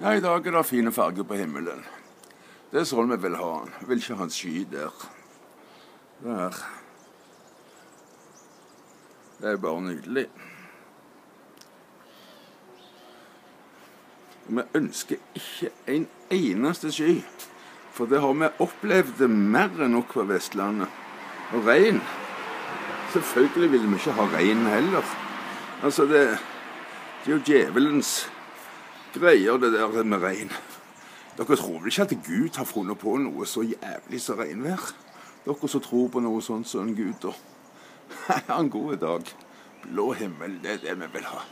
Ja, i dag er det fine farger på himmelen. Det er sånn vi vil ha den. Vil ikke ha en sky der. Der. Det er bare nydelig. Og vi ønsker ikke en eneste sky. For det har vi opplevd mer enn nok på Vestlandet. Og regn Selvfølgelig vil vi ikke ha regn heller. Altså, det, det er jo djevelens greier, det der med regn. Dere tror vel ikke at Gud har funnet på noe så jævlig som regnvær? Dere som tror på noe sånt som en Gud, da. Ha en god dag. Blå himmel, det er det vi vil ha.